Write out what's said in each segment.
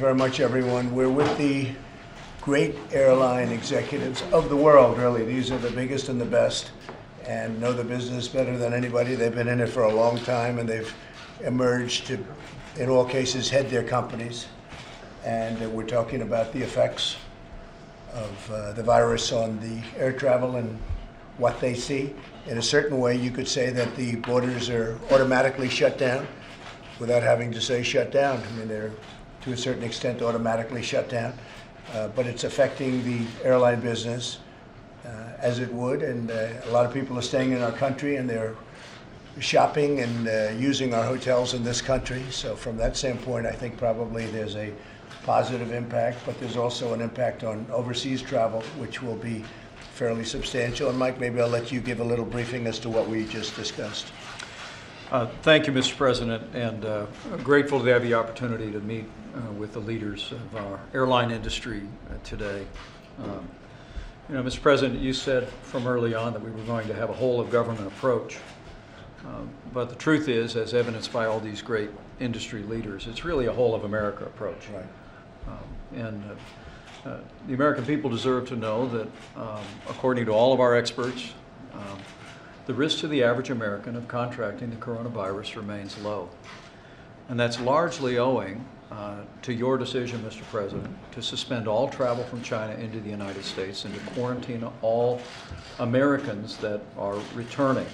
very much, everyone. We're with the great airline executives of the world, really. These are the biggest and the best and know the business better than anybody. They've been in it for a long time and they've emerged to, in all cases, head their companies. And we're talking about the effects of uh, the virus on the air travel and what they see. In a certain way, you could say that the borders are automatically shut down without having to say shut down. I mean, they're to a certain extent automatically shut down, uh, but it's affecting the airline business uh, as it would, and uh, a lot of people are staying in our country and they're shopping and uh, using our hotels in this country. So from that standpoint, I think probably there's a positive impact, but there's also an impact on overseas travel, which will be fairly substantial. And Mike, maybe I'll let you give a little briefing as to what we just discussed. Uh, Thank you, Mr. President, and uh, grateful to have the opportunity to meet uh, with the leaders of our airline industry uh, today. Um, You know, Mr. President, you said from early on that we were going to have a whole-of-government approach. Um, But the truth is, as evidenced by all these great industry leaders, it's really a whole-of-America approach. Right. Um, And uh, uh, the American people deserve to know that, um, according to all of our experts, um, the risk to the average American of contracting the coronavirus remains low. And that's largely owing uh, to your decision, Mr. President, to suspend all travel from China into the United States and to quarantine all Americans that are returning.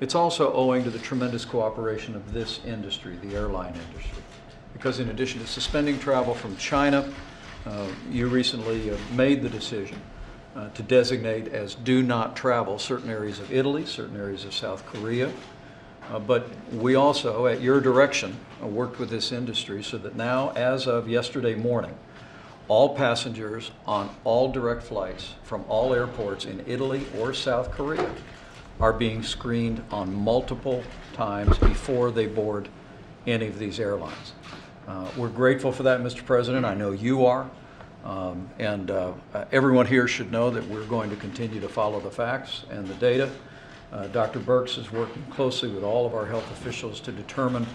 It's also owing to the tremendous cooperation of this industry, the airline industry. Because in addition to suspending travel from China, uh, you recently uh, made the decision uh, to designate as do not travel certain areas of Italy, certain areas of South Korea. Uh, But we also, at your direction, uh, worked with this industry so that now, as of yesterday morning, all passengers on all direct flights from all airports in Italy or South Korea are being screened on multiple times before they board any of these airlines. Uh, We're grateful for that, Mr. President. I know you are. Um, And uh, uh, everyone here should know that we're going to continue to follow the facts and the data. Uh, Dr. Birx is working closely with all of our health officials to determine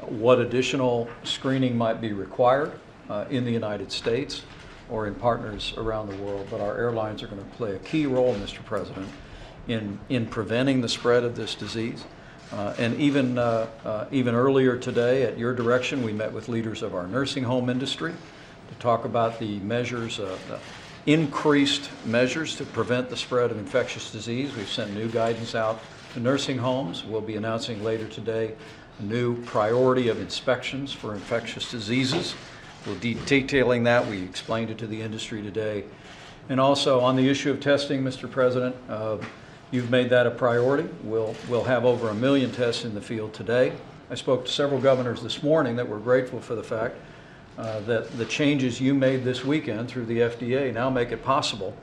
what additional screening might be required uh, in the United States or in partners around the world. But our airlines are going to play a key role, Mr. President, in, in preventing the spread of this disease. Uh, And even, uh, uh, even earlier today, at your direction, we met with leaders of our nursing home industry to talk about the measures, uh, the increased measures to prevent the spread of infectious disease. We've sent new guidance out to nursing homes. We'll be announcing later today a new priority of inspections for infectious diseases. We'll be detailing that. We explained it to the industry today. And also on the issue of testing, Mr. President, uh, you've made that a priority. We'll, we'll have over a million tests in the field today. I spoke to several governors this morning that were grateful for the fact uh, that the changes you made this weekend through the FDA now make it possible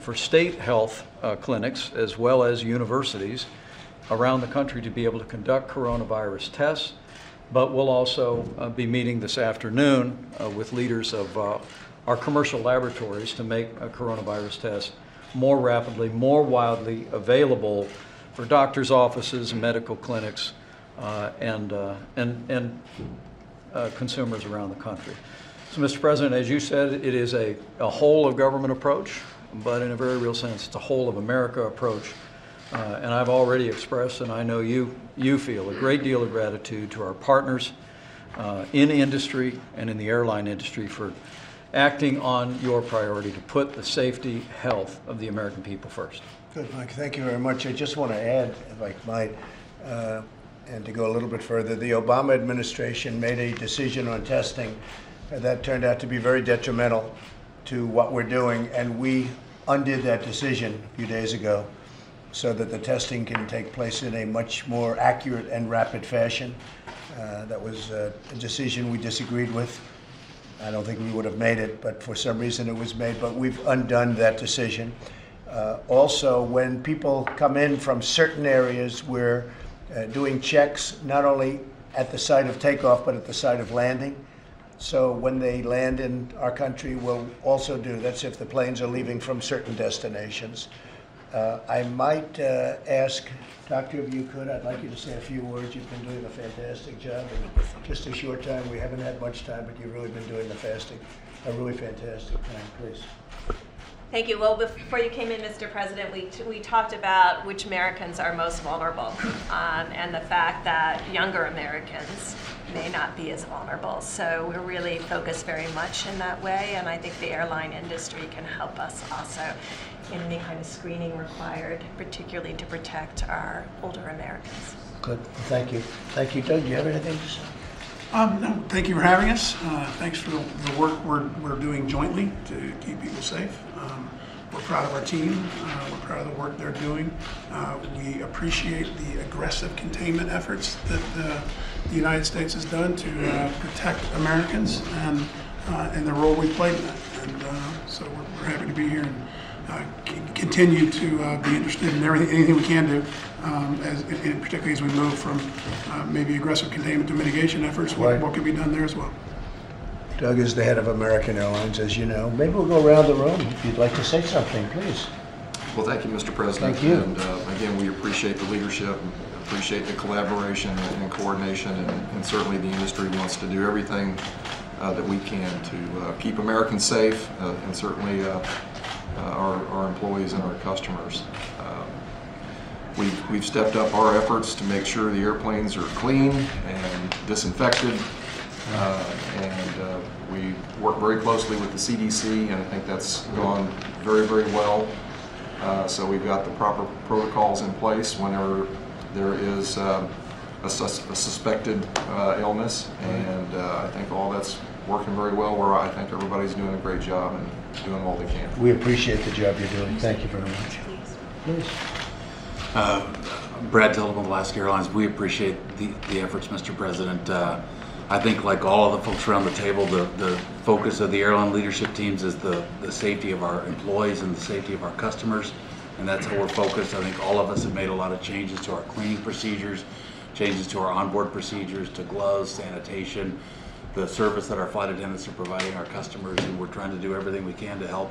for state health uh, clinics as well as universities around the country to be able to conduct coronavirus tests. But we'll also uh, be meeting this afternoon uh, with leaders of uh, our commercial laboratories to make a coronavirus test more rapidly, more widely available for doctors' offices, and medical clinics, uh, and, uh, and, and uh, consumers around the country. So, Mr. President, as you said, it is a, a whole of government approach, but in a very real sense, it's a whole of America approach. Uh, and I've already expressed, and I know you, you feel, a great deal of gratitude to our partners uh, in industry and in the airline industry for acting on your priority to put the safety, health of the American people first. Good, Mike. Thank you very much. I just want to add, I might, uh, and to go a little bit further, the Obama administration made a decision on testing that turned out to be very detrimental to what we're doing, and we undid that decision a few days ago so that the testing can take place in a much more accurate and rapid fashion. Uh, that was a decision we disagreed with. I don't think we would have made it, but for some reason it was made. But we've undone that decision. Uh, also, when people come in from certain areas, we're uh, doing checks not only at the site of takeoff but at the site of landing. So when they land in our country, we'll also do that's if the planes are leaving from certain destinations. Uh, I might uh, ask, Doctor, if you could, I'd like you to say a few words. You've been doing a fantastic job in just a short time. We haven't had much time, but you've really been doing the fasting, a really fantastic time, please. Thank you. Well, before you came in, Mr. President, we, we talked about which Americans are most vulnerable um, and the fact that younger Americans may not be as vulnerable. So we're really focused very much in that way, and I think the airline industry can help us also in any kind of screening required, particularly to protect our older Americans. Good, thank you. Thank you. Doug, do you have anything to say? Um, no, thank you for having us. Uh, thanks for the, the work we're, we're doing jointly to keep people safe. Um, we're proud of our team. Uh, we're proud of the work they're doing. Uh, we appreciate the aggressive containment efforts that the United States has done to uh, protect Americans and, uh, and the role we played in that. And uh, so we're, we're happy to be here and continue to uh, be interested in everything, anything we can do, um, as, and particularly as we move from uh, maybe aggressive containment to mitigation efforts, what, Right. what can be done there as well. Doug is the head of American Airlines, as you know. Maybe we'll go around the room. If you'd like to say something, please. Well, thank you, Mr. President. Thank you. And uh, again, we appreciate the leadership, appreciate the collaboration and coordination, and and certainly the industry wants to do everything uh, that we can to uh, keep Americans safe, uh, and certainly uh, uh, our our employees and our customers. Um, We've we've stepped up our efforts to make sure the airplanes are clean and disinfected, uh, and uh, we work very closely with the CDC, and I think that's gone very, very well. Uh, So we've got the proper protocols in place whenever there is um, a sus- a suspected uh, illness. And uh, I think all that's working very well, where I think everybody's doing a great job and doing all they can. We appreciate the job you're doing. Thank you very much. Please. Brad Tilden of Alaska Airlines, we appreciate the, the efforts, Mr. President. Uh, I think like all of the folks around the table, the, the focus of the airline leadership teams is the, the safety of our employees and the safety of our customers. And that's how we're focused. I think all of us have made a lot of changes to our cleaning procedures, changes to our onboard procedures, to gloves, sanitation, the service that our flight attendants are providing our customers, and we're trying to do everything we can to help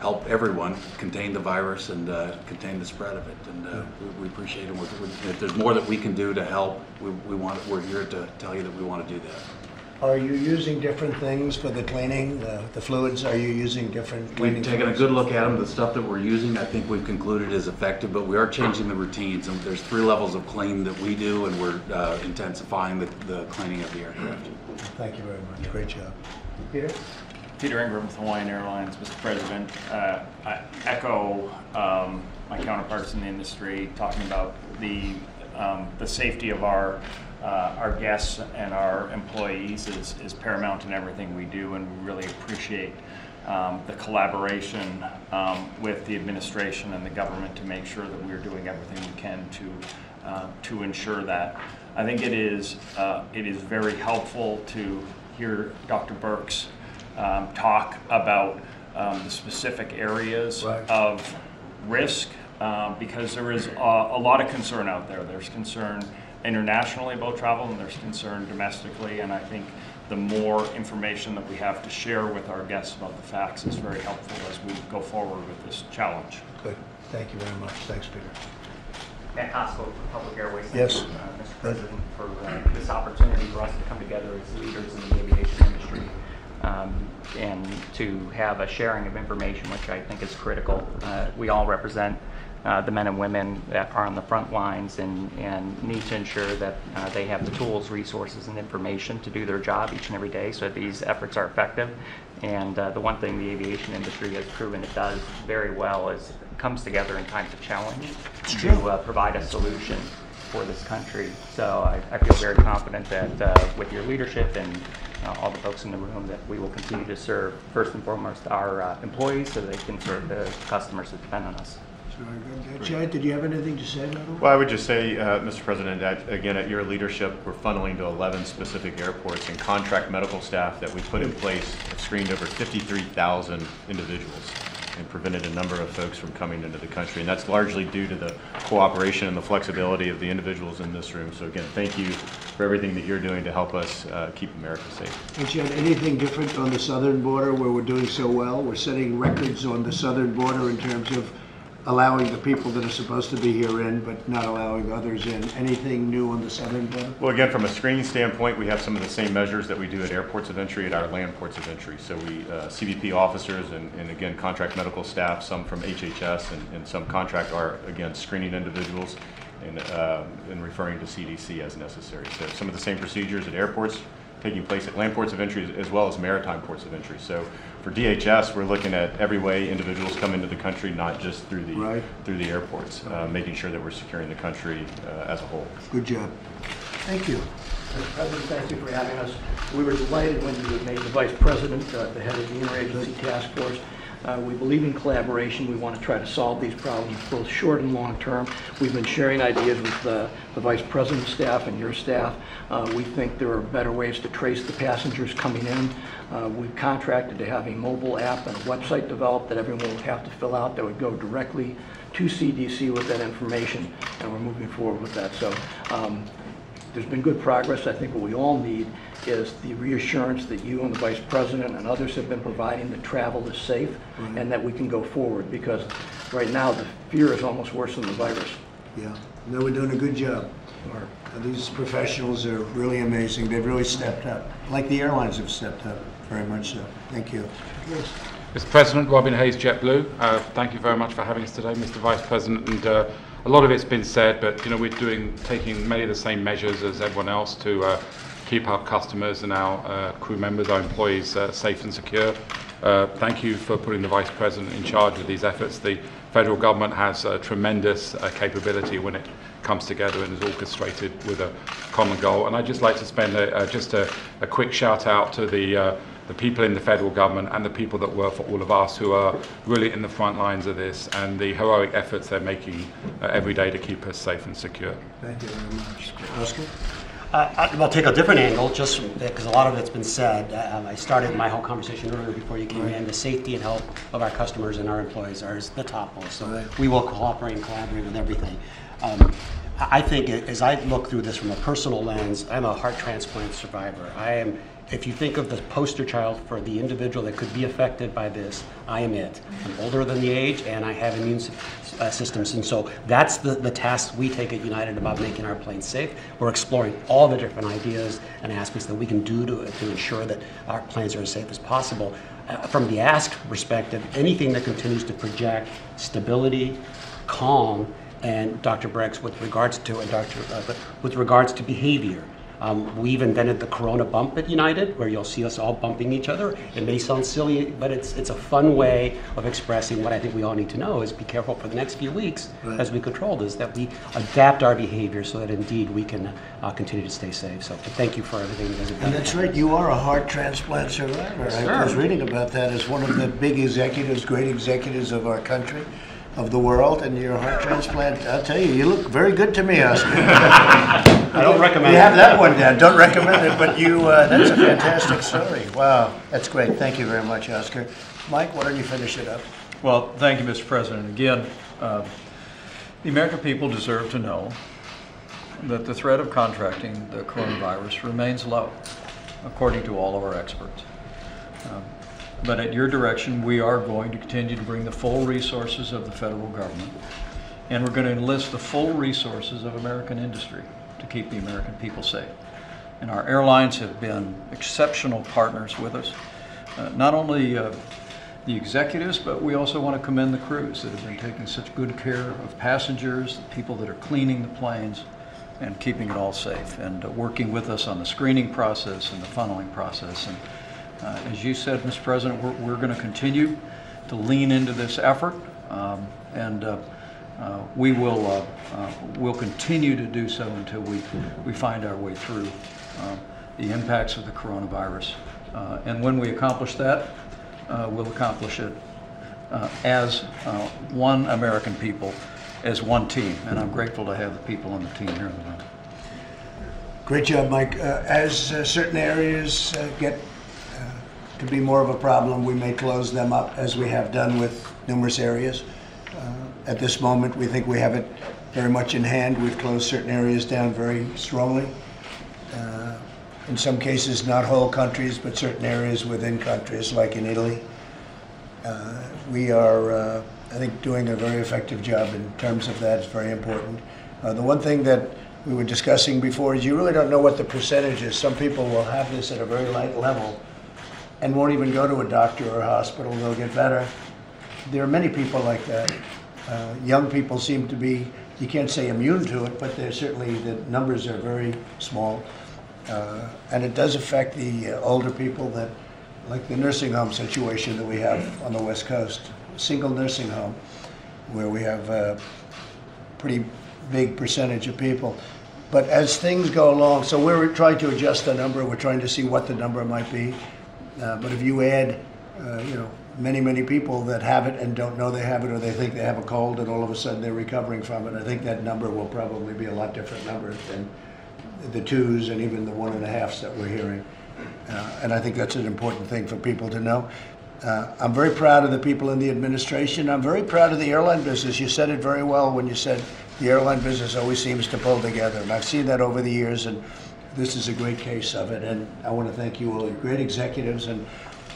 help everyone contain the virus and uh, contain the spread of it. And uh, we, we appreciate it. We're, we're, if there's more that we can do to help, we, we want. We're here to tell you that we want to do that. Are you using different things for the cleaning, the the fluids? Are you using different cleaning? We've taken a fluids? good look at them. The stuff that we're using, I think we've concluded is effective, but we are changing the routines. And there's three levels of clean that we do, and we're uh, intensifying the, the cleaning of the aircraft. Thank you very much. Great job. Peter? Peter Ingram with Hawaiian Airlines, Mr. President. Uh, I echo um, my counterparts in the industry talking about the, um, the safety of our, uh, our guests and our employees is, is paramount in everything we do, and we really appreciate um, the collaboration um, with the administration and the government to make sure that we're doing everything we can to, uh, to ensure that. I think it is, uh, it is very helpful to hear Dr. Birx um, talk about um, the specific areas Right. of risk um, because there is a, a lot of concern out there. There's concern internationally about travel and there's concern domestically. And I think the more information that we have to share with our guests about the facts is very helpful as we go forward with this challenge. Good. Thank you very much. Thanks, Peter. Matt Koscal for Republic Airways. Thank Yes. you, uh, Mr. President, for uh, this opportunity for us to come together as leaders in the aviation industry um, and to have a sharing of information, which I think is critical. Uh, We all represent uh, the men and women that are on the front lines and, and need to ensure that uh, they have the tools, resources, and information to do their job each and every day so that these efforts are effective. And uh, the one thing the aviation industry has proven it does very well is it comes together in times of challenge to uh, provide a solution for this country. So I, I feel very confident that uh, with your leadership and uh, all the folks in the room that we will continue to serve first and foremost our uh, employees so they can serve the customers that depend on us. Very. Chad, did you have anything to say, by the? Well, I would just say, uh, Mr. President, that again, at your leadership, we're funneling to 11 specific airports and contract medical staff that we put in place have screened over 53,000 individuals and prevented a number of folks from coming into the country. And that's largely due to the cooperation and the flexibility of the individuals in this room. So again, thank you for everything that you're doing to help us uh, keep America safe. And Chad, anything different on the southern border where we're doing so well? We're setting records on the southern border in terms of allowing the people that are supposed to be here in, but not allowing others in. Anything new on the southern border? Well, again, from a screening standpoint, we have some of the same measures that we do at airports of entry at our land ports of entry. So we, uh, CBP officers and, and again, contract medical staff, some from HHS and, and some contract are, again, screening individuals and, uh, and referring to CDC as necessary. So some of the same procedures at airports taking place at land ports of entry as well as maritime ports of entry. So for DHS, we're looking at every way individuals come into the country, not just through the, Right. through the airports, uh, making sure that we're securing the country uh, as a whole. Good job. Thank you. Mr. President, thank you for having us. We were delighted when you were made the Vice President uh, the head of the Interagency Task Force. Uh, We believe in collaboration. We want to try to solve these problems, both short and long term. We've been sharing ideas with uh, the Vice President's staff and your staff. Uh, We think there are better ways to trace the passengers coming in. Uh, We've contracted to have a mobile app and a website developed that everyone would have to fill out that would go directly to CDC with that information, and we're moving forward with that. So um, there's been good progress. I think what we all need is the reassurance that you and the Vice President and others have been providing that travel is safe and that we can go forward, because right now, the fear is almost worse than the virus. Yeah, no, we're doing a good job. These professionals are really amazing. They've really stepped up, like the airlines have stepped up, very much so. Thank you. Mr. President, Robin Hayes, JetBlue. Uh, thank you very much for having us today, Mr. Vice President. And uh, a lot of it's been said, but you know we're doing taking many of the same measures as everyone else to uh, keep our customers and our uh, crew members, our employees uh, safe and secure. Uh, thank you for putting the Vice President in charge of these efforts. The federal government has tremendous uh, capability when it comes together and is orchestrated with a common goal. And I'd just like to spend a, uh, just a, a quick shout out to the the people in the federal government and the people that work for all of us who are really in the front lines of this and the heroic efforts they're making uh, every day to keep us safe and secure. Thank you very much. Oscar? Uh, I'll take a different angle, just because a lot of it's been said. Um, I started my whole conversation earlier before you came in. The safety and health of our customers and our employees are the topmost. So Right. we will cooperate and collaborate with everything. Um, I I think as I look through this from a personal lens, I'm a heart transplant survivor. I am, if you think of the poster child for the individual that could be affected by this, I am it. I'm older than the age and I have immune uh, systems. And so that's the, the task we take at United about making our planes safe. We're exploring all the different ideas and aspects that we can do to, to ensure that our planes are as safe as possible. Uh, from the ask perspective, anything that continues to project stability, calm, and Dr. Birx with regards to, and Dr. Uh, with regards to behavior. Um, we've invented the Corona bump at United, where you'll see us all bumping each other. It may sound silly, but it's it's a fun way of expressing what I think we all need to know: is be careful for the next few weeks Right. as we control this, that we adapt our behavior so that indeed we can uh, continue to stay safe. So thank you for everything you guys have done. And that's right, you are a heart transplant survivor. I was reading about that as one of the big executives, great executives of our country, of the world, and your heart transplant, I'll tell you, you look very good to me, Oscar. I don't recommend You have that one down, don't recommend it, but you, uh, that's a fantastic story. Wow, that's great, thank you very much, Oscar. Mike, why don't you finish it up? Well, thank you, Mr. President. Again, uh, the American people deserve to know that the threat of contracting the coronavirus remains low, according to all of our experts. Um, But at your direction, we are going to continue to bring the full resources of the federal government, and we're going to enlist the full resources of American industry to keep the American people safe. And our airlines have been exceptional partners with us, Uh, not only uh, the executives, but we also want to commend the crews that have been taking such good care of passengers, the people that are cleaning the planes, and keeping it all safe, and uh, working with us on the screening process and the funneling process. And uh, as you said, Mr. President, we're, we're going to continue to lean into this effort, um, and uh, uh, we will uh, uh, we'll continue to do so until we we find our way through um, the impacts of the coronavirus. Uh, and when we accomplish that, uh, we'll accomplish it uh, as uh, one American people, as one team. And I'm grateful to have the people on the team here in the room. Great job, Mike. Uh, As uh, certain areas uh, get uh, to be more of a problem, we may close them up, as we have done with numerous areas. At this moment, we think we have it very much in hand. We've closed certain areas down very strongly. Uh, In some cases, not whole countries, but certain areas within countries, like in Italy. Uh, We are, uh, I think, doing a very effective job in terms of that. It's very important. Uh, The one thing that we were discussing before is you really don't know what the percentage is. Some people will have this at a very light level and won't even go to a doctor or a hospital. They'll get better. There are many people like that. Uh, Young people seem to be, you can't say immune to it, but they're certainly, the numbers are very small. Uh, And it does affect the uh, older people that, like the nursing home situation that we have on the West Coast, single nursing home, where we have a pretty big percentage of people. But as things go along, so we're trying to adjust the number, we're trying to see what the number might be. Uh, But if you add, uh, you know, many, many people that have it and don't know they have it, or they think they have a cold and all of a sudden they're recovering from it, I think that number will probably be a lot different number than the twos and even the one and a halfs that we're hearing. Uh, And I think that's an important thing for people to know. Uh, I'm very proud of the people in the administration. I'm very proud of the airline business. You said it very well when you said the airline business always seems to pull together. And I've seen that over the years, and this is a great case of it. And I want to thank you all, great executives, and,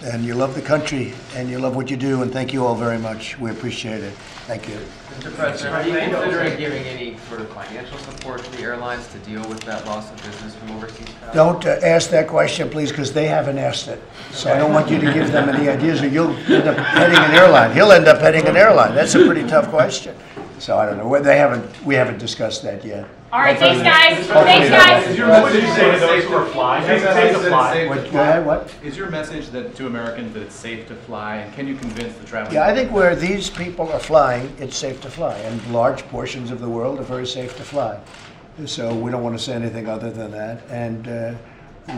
and you love the country, and you love what you do, and thank you all very much. We appreciate it. Thank you. Mr. President, are you considering giving any sort of financial support to the airlines to deal with that loss of business from overseas travel? Don't uh, ask that question, please, because they haven't asked it. So I don't want you to give them any ideas, or you'll end up heading an airline. He'll end up heading an airline. That's a pretty tough question. So I don't know. They haven't, we haven't discussed that yet. All right, thanks, guys. Thanks, guys. Is your message to those who are flying? Is it safe to fly? What, go ahead, what? Is your message that to Americans that it's safe to fly, and can you convince the traveling? Yeah, I think where these people are flying, it's safe to fly, and large portions of the world are very safe to fly. So we don't want to say anything other than that. And uh,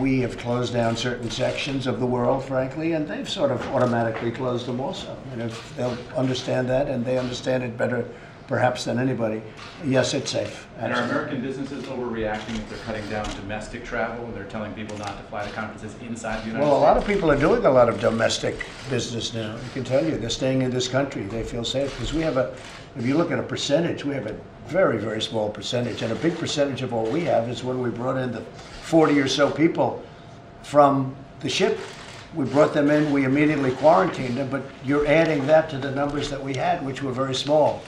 we have closed down certain sections of the world, frankly, and they've sort of automatically closed them also. And if they'll understand that, and they understand it better perhaps than anybody, yes, it's safe. And are. American businesses overreacting if they're cutting down domestic travel and they're telling people not to fly to conferences inside the United States? Well, a lot of people are doing a lot of domestic business now. I can tell you, they're staying in this country. They feel safe because we have a, if you look at a percentage, we have a very, very small percentage. And a big percentage of what we have is when we brought in the 40 or so people from the ship. We brought them in, we immediately quarantined them, but you're adding that to the numbers that we had, which were very small.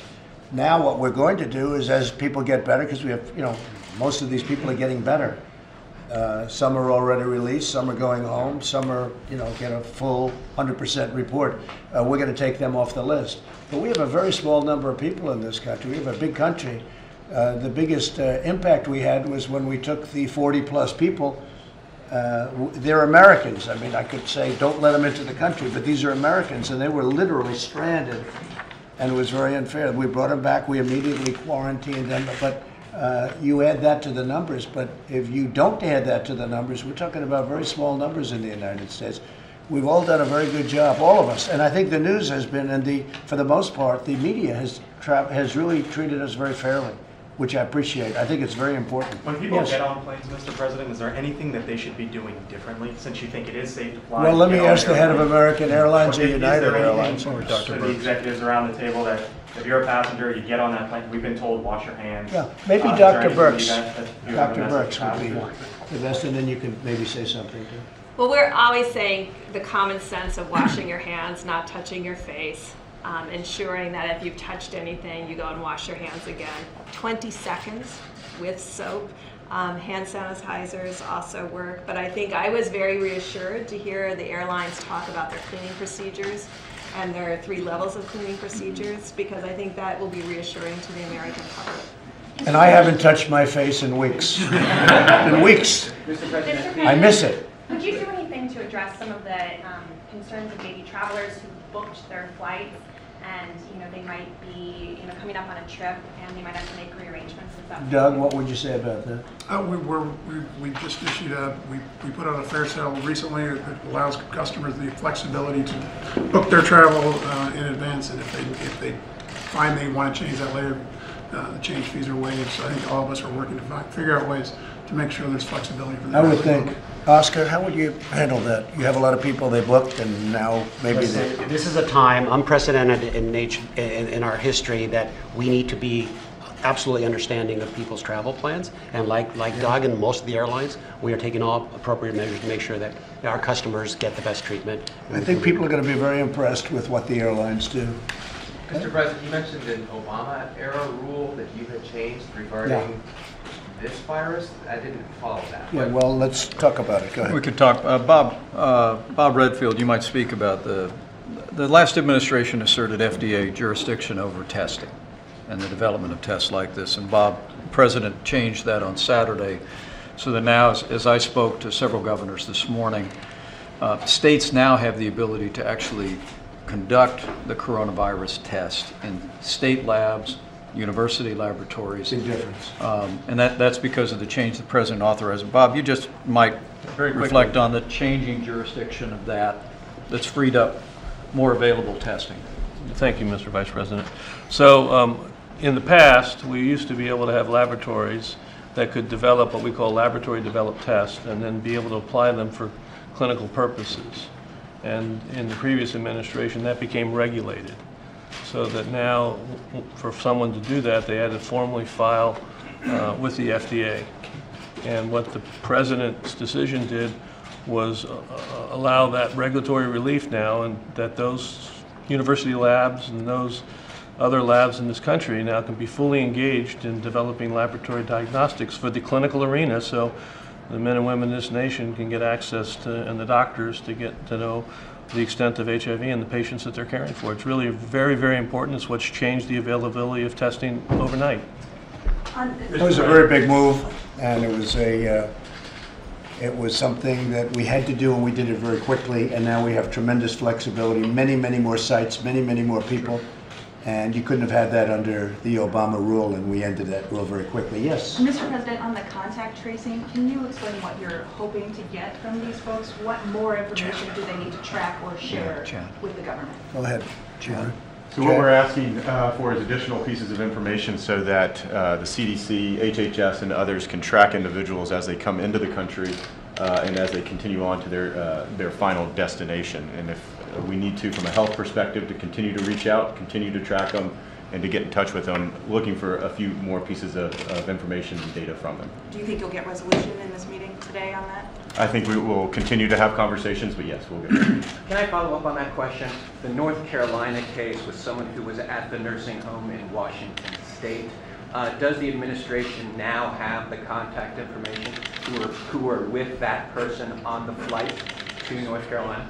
Now, what we're going to do is as people get better, because we have, you know, most of these people are getting better. Uh, Some are already released, some are going home, some are, you know, get a full 100% report. Uh, We're going to take them off the list. But we have a very small number of people in this country. We have a big country. Uh, The biggest uh, impact we had was when we took the 40-plus people. Uh, They're Americans. I mean, I could say, don't let them into the country, but these are Americans, and they were literally stranded and it was very unfair. We brought them back, we immediately quarantined them, but uh, you add that to the numbers, but if you don't add that to the numbers, we're talking about very small numbers in the United States. We've all done a very good job, all of us, and I think the news has been, and the, for the most part, the media has, has really treated us very fairly, which I appreciate. I think it's very important. When people Yes. get on planes, Mr. President, is there anything that they should be doing differently, since you think it is safe to fly? Well, let me ask the head of? American Airlines or Is- is there United Airlines. for or Dr. The executives around the table that if you're a passenger, you get on that plane, we've been told, wash your hands. Yeah, maybe Uh, Dr. anything Birx, you that you have a Dr. message Birx to would be the best, and then you can maybe say something too. Well, we're always saying the common sense of washing your hands, not touching your face, um, ensuring that if you've touched anything, you go and wash your hands again. 20 seconds with soap. Um, hand sanitizers also work, but I think I was very reassured to hear the airlines talk about their cleaning procedures and there are three levels of cleaning procedures because I think that will be reassuring to the American public. And I haven't touched my face in weeks. In weeks. Mr. President, I miss it. Would you do anything to address some of the um, concerns of maybe travelers who booked their flights and, you know, they might be, you know, coming up on a trip and they might have to make rearrangements and stuff? Doug, what would you say about that? Uh, we were, we, we just issued a, we, we put out a fare sale recently that allows customers the flexibility to book their travel, uh, in advance, and if they, if they find they want to change that later, uh, the change fees are waived, so I think all of us are working to fi- figure out ways to make sure there's flexibility for them. I would think. Oscar, how would you handle that? You have a lot of people they booked and now maybe Listen, they. This is a time unprecedented in nature, in, in our history, that we need to be absolutely understanding of people's travel plans. And like, like Doug and most of the airlines, we are taking all appropriate measures to make sure that our customers get the best treatment. I think people are going to be very impressed with what the airlines do. Mr. President, you mentioned an Obama era rule that you had changed regarding this virus. I didn't follow that. Yeah, well, let's talk about it. Go We could talk, uh, Bob, uh, Bob Redfield, you might speak about the, the last administration asserted FDA jurisdiction over testing and the development of tests like this. And Bob, President changed that on Saturday, so that now, as- as I spoke to several governors this morning, uh, states now have the ability to actually conduct the coronavirus test in state labs, university laboratories. Big difference. Um, And that, that's because of the change the president authorized. Bob, you just might Very reflect on the changing jurisdiction of that, that's freed up more available testing. Thank you, Mr. Vice President. So, um, in the past, we used to be able to have laboratories that could develop what we call laboratory-developed tests and then be able to apply them for clinical purposes. And in the previous administration, that became regulated. So that now, for someone to do that, they had to formally file uh, with the FDA. And what the president's decision did was uh, uh, allow that regulatory relief now, and that those university labs and those other labs in this country now can be fully engaged in developing laboratory diagnostics for the clinical arena, so the men and women in this nation can get access to, and the doctors to get to know the extent of HIV and the patients that they're caring for. It's really very, very important. It's what's changed the availability of testing overnight. It was a very big move, and it was a, uh, it was something that we had to do, and we did it very quickly, and now we have tremendous flexibility, many, many more sites, many, many more people, and you couldn't have had that under the Obama rule, and we ended that rule very quickly. Yes? Mr. President, on the contact tracing, can you explain what you're hoping to get from these folks? What more information do they need to track or share Chad. with the government? Go ahead, John. So what we're asking uh, for is additional pieces of information so that uh, the CDC, HHS, and others can track individuals as they come into the country uh, and as they continue on to their, uh, their final destination. And if we need to, from a health perspective, to continue to reach out, continue to track them, and to get in touch with them, looking for a few more pieces of, of information and data from them. Do you think you'll get resolution in this meeting today on that? I think we will continue to have conversations, but yes, we'll get there. Can I follow up on that question? The North Carolina case was someone who was at the nursing home in Washington State. Uh, Does the administration now have the contact information who are, who are with that person on the flight to North Carolina?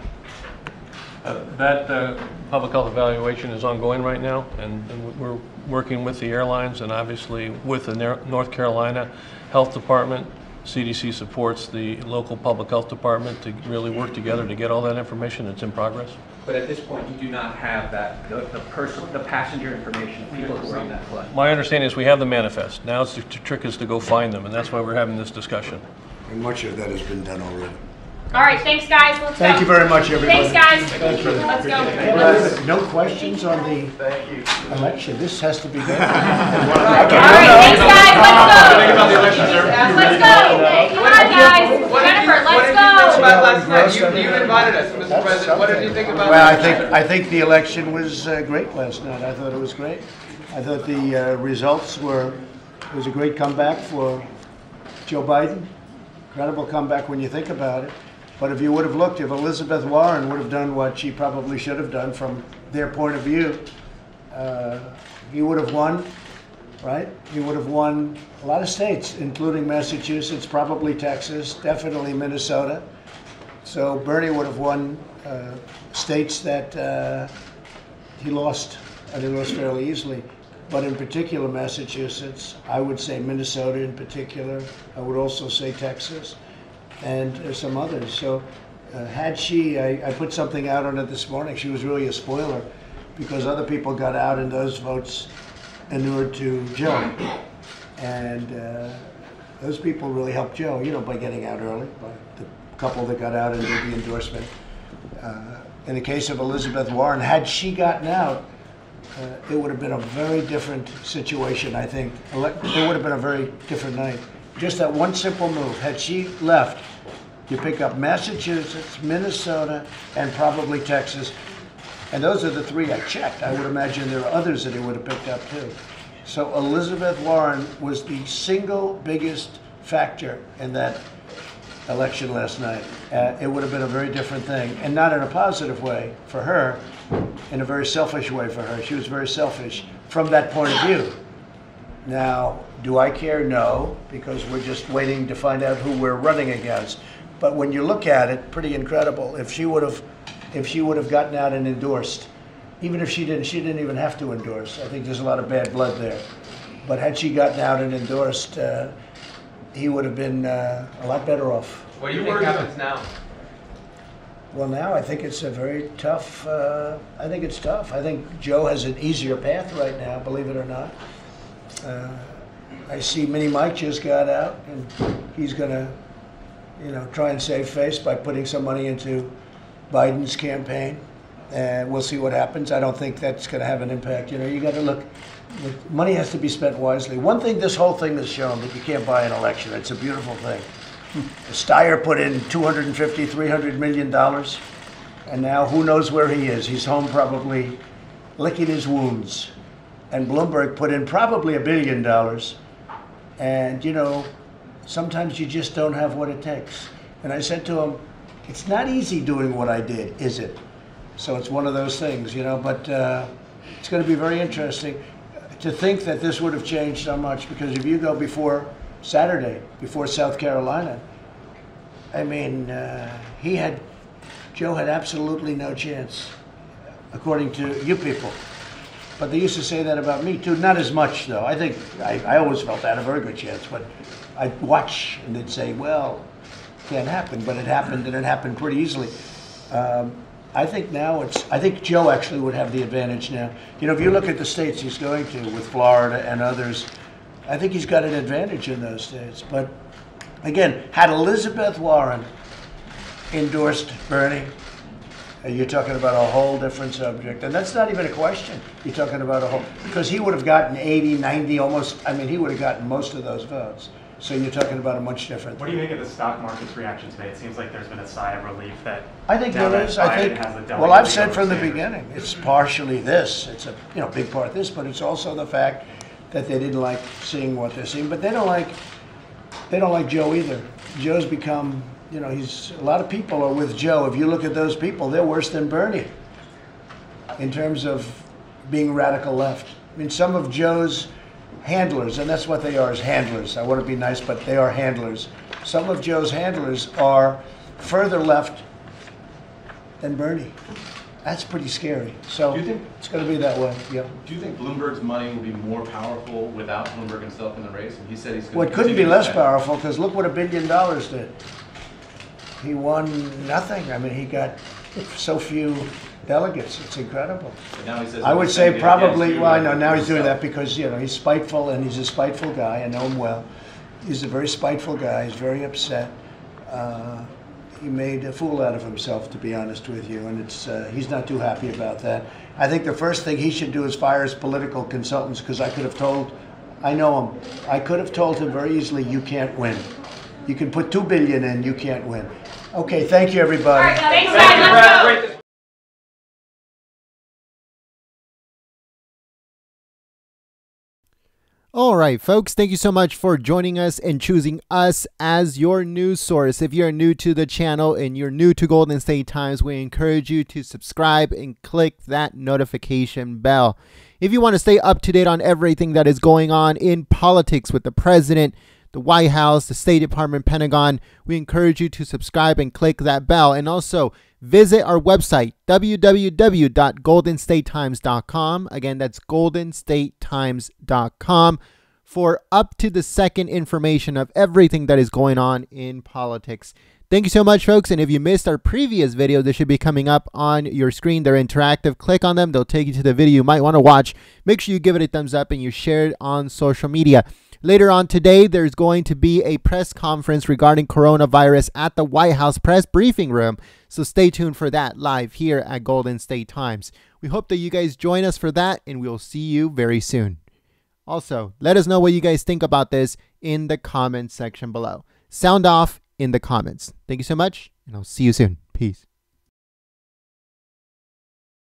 Uh, That uh, public health evaluation is ongoing right now, and and we're working with the airlines and obviously with the Nar- North Carolina Health Department. CDC supports the local public health department to really work together to get all that information. It's in progress. But at this point, you do not have that, the the person, the passenger information of people who are on that flight? My understanding is we have the manifest. Now it's the the trick is to go find them, and that's why we're having this discussion. And much of that has been done already. All right, thanks, guys. Let's go. Thank you very much, everybody. Thanks, guys. Thanks for Let's go. No questions on the election? This has to be done. All right, thanks, guys. Let's go. Let's go. Come on, guys. Jennifer, let's About go. last night, you, you invited us, Mr. President. What did you think about? Well, I think. I think the election was uh, great last night. I thought it was great. I thought the uh, results were, it was a great comeback for Joe Biden. Incredible comeback when you think about it. But if you would have looked, if Elizabeth Warren would have done what she probably should have done from their point of view, uh, he would have won, right? He would have won a lot of states, including Massachusetts, probably Texas, definitely Minnesota. So Bernie would have won uh, states that uh, he lost, and he lost fairly easily. But in particular, Massachusetts, I would say Minnesota in particular. I would also say Texas, and some others. So uh, had she, I, I put something out on it this morning. She was really a spoiler because other people got out, and those votes inured to Joe. And uh, those people really helped Joe, you know, by getting out early, by the couple that got out and did the endorsement. Uh, in the case of Elizabeth Warren, had she gotten out, uh, it would have been a very different situation, I think. Ele- It would have been a very different night. Just that one simple move. Had she left, you pick up Massachusetts, Minnesota, and probably Texas. And those are the three I checked. I would imagine there are others that he would have picked up too. So Elizabeth Warren was the single biggest factor in that election last night. Uh, it would have been a very different thing, and not in a positive way for her, in a very selfish way for her. She was very selfish from that point of view. Now, do I care? No, because we're just waiting to find out who we're running against. But when you look at it, pretty incredible. If she would have, if she would have gotten out and endorsed, even if she didn't, she didn't even have to endorse. I think there's a lot of bad blood there. But had she gotten out and endorsed, uh, he would have been uh, a lot better off. What do you think happens now? Well, now I think it's a very tough. Uh, I think it's tough. I think Joe has an easier path right now, believe it or not. Uh, I see Mini Mike just got out, and he's going to, you know, try and save face by putting some money into Biden's campaign, and we'll see what happens. I don't think that's going to have an impact. You know, you got to look. Money has to be spent wisely. One thing this whole thing has shown that you can't buy an election. It's a beautiful thing. Hmm. Steyer put in 250, 300 million dollars, and now who knows where he is? He's home probably licking his wounds. And Bloomberg put in probably a billion dollars, and you know, sometimes you just don't have what it takes. And I said to him, "It's not easy doing what I did, is it?" So it's one of those things, you know. But uh, it's going to be very interesting to think that this would have changed so much because if you go before Saturday before South Carolina. I mean, uh, he had, Joe had absolutely no chance, according to you people. But they used to say that about me too. Not as much though. I think I, I always felt I had a very good chance. But I'd watch and they'd say, "Well, can't happen," but it happened, and it happened pretty easily. Um, I think now it's. I think Joe actually would have the advantage now. You know, if you look at the states he's going to with Florida and others, I think he's got an advantage in those states. But again, had Elizabeth Warren endorsed Bernie, you're talking about a whole different subject. And that's not even a question. You're talking about a whole, because he would have gotten 80, 90, almost, I mean, he would have gotten most of those votes. So you're talking about a much different. What do you think of the stock market's reaction today? It seems like there's been a sigh of relief that. I think there. I think. Well, I've said from the beginning, it's partially this. It's a you know big part this, but it's also the fact that they didn't like seeing what they're seeing. But they don't like they don't like Joe either. Joe's become you know he's a lot of people are with Joe. If you look at those people, they're worse than Bernie in terms of being radical left. I mean, some of Joe's handlers, and that's what they are, is handlers. I want to be nice, but they are handlers. Some of Joe's handlers are further left than Bernie. That's pretty scary. So Do you think- it's going to be that way. Yeah. Do you think Bloomberg's money will be more powerful without Bloomberg himself in the race? And he said he's going to. Well, it couldn't be less powerful because look what a billion dollars did. He won nothing. I mean, he got so few delegates. It's incredible. Now he says I would say sending it against probably, well, I know now he's doing that because, you know, he's spiteful and he's a spiteful guy. I know him well. He's a very spiteful guy. He's very upset. Uh, he made a fool out of himself, to be honest with you, and it's uh, he's not too happy about that. I think the first thing he should do is fire his political consultants because I could have told, I know him, I could have told him very easily, you can't win. You can put two billion in, you can't win. Okay, thank you, everybody. Thanks, Brad. Let's go. All right, folks, thank you so much for joining us and choosing us as your news source. If you're new to the channel and you're new to Golden State Times, we encourage you to subscribe and click that notification bell. If you want to stay up to date on everything that is going on in politics with the president, the White House, the State Department, Pentagon, we encourage you to subscribe and click that bell. And also visit our website, www.goldenstatetimes.com. Again, that's goldenstatetimes.com for up to the second information of everything that is going on in politics. Thank you so much, folks. And if you missed our previous video, they should be coming up on your screen. They're interactive. Click on them, they'll take you to the video you might want to watch. Make sure you give it a thumbs up and you share it on social media. Later on today, there's going to be a press conference regarding coronavirus at the White House press briefing room. So stay tuned for that live here at Golden State Times. We hope that you guys join us for that, and we'll see you very soon. Also, let us know what you guys think about this in the comments section below. Sound off in the comments. Thank you so much, and I'll see you soon. Peace.